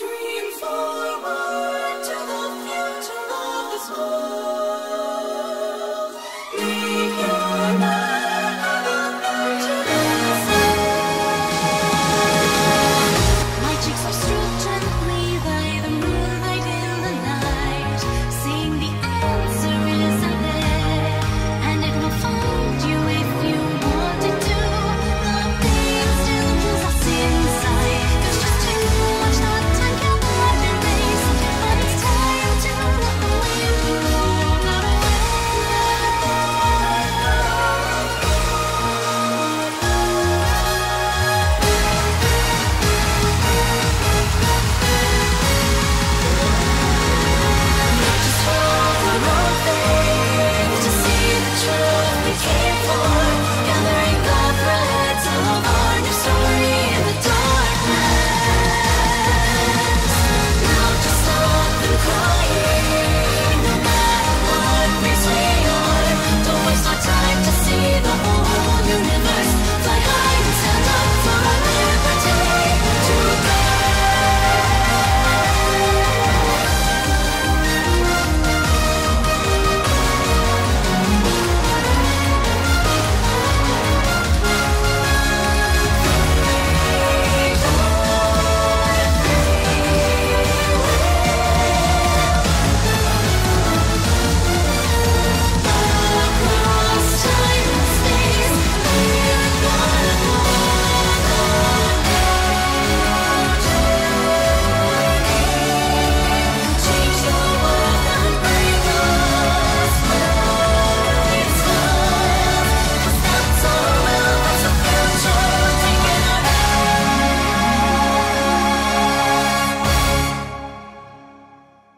Dream for